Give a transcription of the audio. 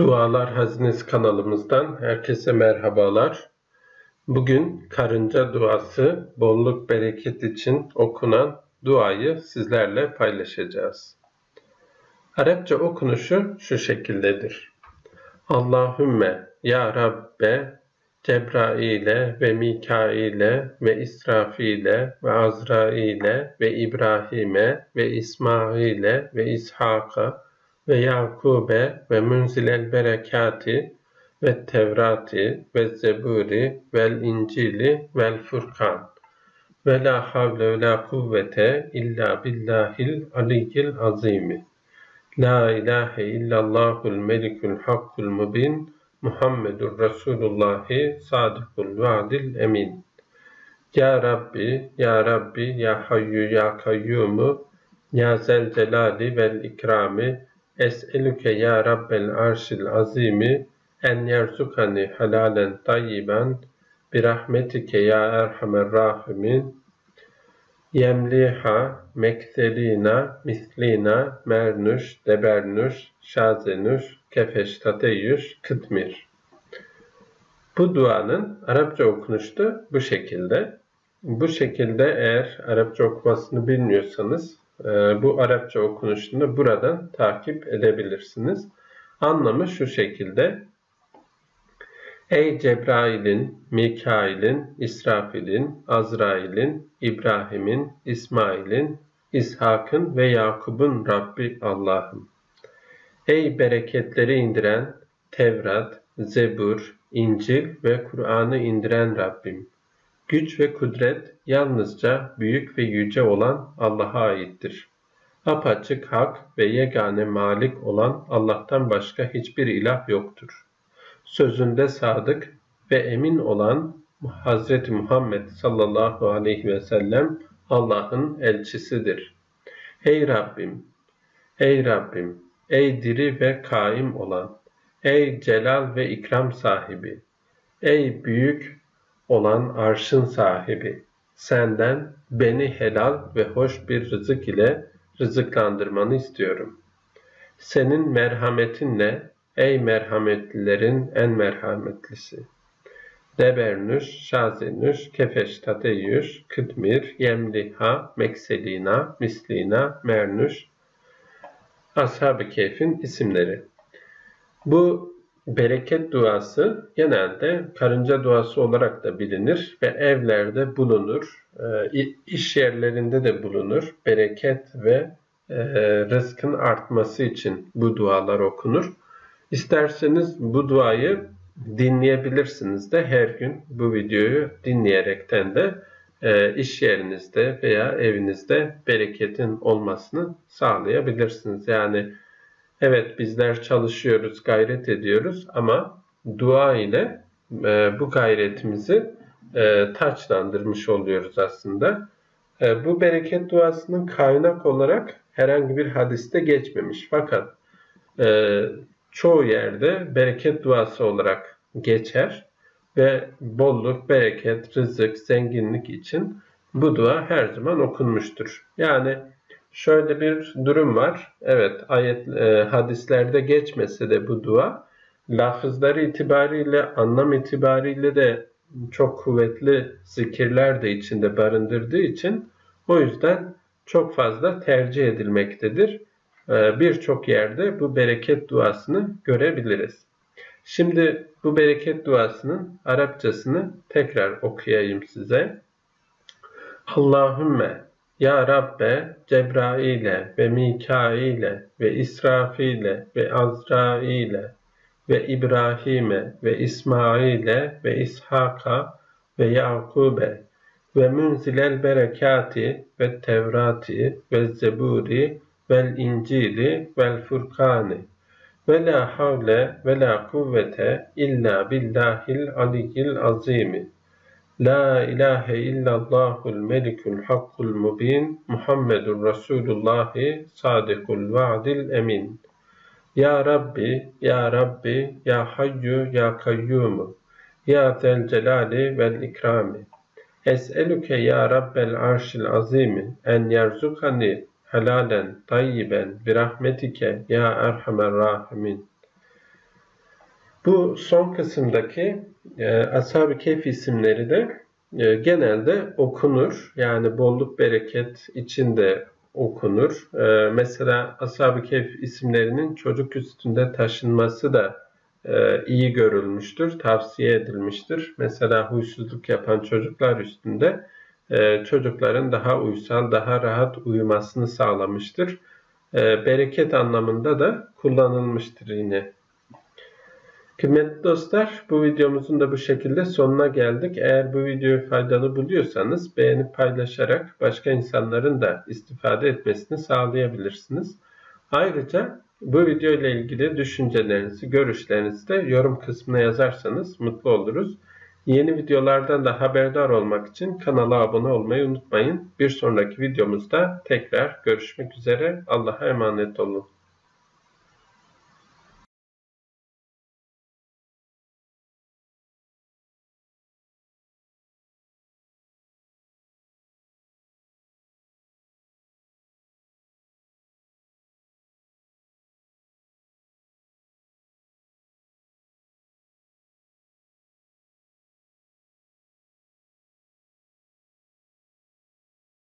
Dualar Hazinesi kanalımızdan herkese merhabalar. Bugün karınca duası bolluk bereket için okunan duayı sizlerle paylaşacağız. Arapça okunuşu şu şekildedir. Allahümme ya Rabbe Cebrail'e ve Mikail'e ve İsrafil'e ve Azrail'e ve İbrahim'e ve İsmail'e ve İshak'a ve Yakube ve Münzilel Berekati ve Tevrati ve Zeburi vel İncili vel Furkan ve la havle ve la kuvvete illa billahil aliyyil azimi. La ilahe illallahul melikul hakkul mubin Muhammedur Resulullah sadıkul vaadil emin. Ya Rabbi, Ya Rabbi, Ya Hayyu, Ya Kayyumu, Ya Zel Celali vel İkrami, Es'elüke ya Rabbel arşil azimi en yerzukani halalen tayyiben bir rahmetike ya erhamer rahimin yemliha mekselina mislina mernuş debernuş şazenuş kefeştateyüş kıtmir. Bu duanın Arapça okunuşu bu şekilde. Bu şekilde eğer Arapça okumasını bilmiyorsanız bu Arapça okunuşunu buradan takip edebilirsiniz. Anlamı şu şekilde. Ey Cebrail'in, Mikail'in, İsrafil'in, Azrail'in, İbrahim'in, İsmail'in, İshak'ın ve Yakub'un Rabbi Allah'ım. Ey bereketleri indiren Tevrat, Zebur, İncil ve Kur'an'ı indiren Rabbim. Güç ve kudret yalnızca büyük ve yüce olan Allah'a aittir. Apaçık hak ve yegane malik olan Allah'tan başka hiçbir ilah yoktur. Sözünde sadık ve emin olan Hz. Muhammed sallallahu aleyhi ve sellem Allah'ın elçisidir. Ey Rabbim, ey Rabbim, ey diri ve kaim olan, ey celal ve ikram sahibi, ey büyük olan arşın sahibi, senden beni helal ve hoş bir rızık ile rızıklandırmanı istiyorum. Senin merhametinle ey merhametlilerin en merhametlisi. Debernüş, Şazenüş, Kefeş, Tateyyüş, Kıtmir, Yemliha, Mekselina, Mislina, Mernüş, Ashab-ı Keyf'in isimleri. Bu Bereket duası genelde karınca duası olarak da bilinir ve evlerde bulunur, e, iş yerlerinde de bulunur. Bereket ve e, rızkın artması için bu dualar okunur. İsterseniz bu duayı dinleyebilirsiniz de her gün bu videoyu dinleyerekten de e, iş yerinizde veya evinizde bereketin olmasını sağlayabilirsiniz. Yani Evet bizler çalışıyoruz, gayret ediyoruz ama dua ile e, bu gayretimizi e, taçlandırmış oluyoruz aslında. E, bu bereket duasının kaynak olarak herhangi bir hadiste geçmemiş. Fakat e, çoğu yerde bereket duası olarak geçer ve bolluk, bereket, rızık, zenginlik için bu dua her zaman okunmuştur. Yani şöyle bir durum var. Evet ayet e, hadislerde geçmese de bu dua lafızları itibariyle anlam itibariyle de çok kuvvetli zikirler de içinde barındırdığı için o yüzden çok fazla tercih edilmektedir. E, Birçok yerde bu bereket duasını görebiliriz. Şimdi bu bereket duasının Arapçasını tekrar okuyayım size. Allahümme ya Rabbe Cebrail'e ve Mikail'e ve İsrafil'e ve Azrail'e ve İbrahim'e ve İsmail'e ve İshak'a ve Yakub'e ve münzilel berekati ve tevrati ve zeburi vel incili vel furkani ve la havle ve la kuvvete illa billahil aliyyil azimi. La ilahe illallahul melikul hakkul mubin Muhammedur Resulullah sadikul vaadil emin. Ya Rabbi, Ya Rabbi, Ya Hayyu, Ya Kayyumu, Ya Zel Celali vel İkrami. Es'eluke Ya Rabbel Arşil Azimi en yerzukani helalen tayyiben bir rahmetike Ya Erhamer Rahimin. Bu son kısımdaki e, Ashab-ı Kehf isimleri de e, genelde okunur. Yani bolluk bereket içinde okunur. E, mesela Ashab-ı Kehf isimlerinin çocuk üstünde taşınması da e, iyi görülmüştür, tavsiye edilmiştir. Mesela huysuzluk yapan çocuklar üstünde e, çocukların daha uysal, daha rahat uyumasını sağlamıştır. E, bereket anlamında da kullanılmıştır yine. Kıymetli dostlar, bu videomuzun da bu şekilde sonuna geldik. Eğer bu videoyu faydalı buluyorsanız beğenip paylaşarak başka insanların da istifade etmesini sağlayabilirsiniz. Ayrıca bu video ile ilgili düşüncelerinizi, görüşlerinizi de yorum kısmına yazarsanız mutlu oluruz. Yeni videolardan da haberdar olmak için kanala abone olmayı unutmayın. Bir sonraki videomuzda tekrar görüşmek üzere. Allah'a emanet olun.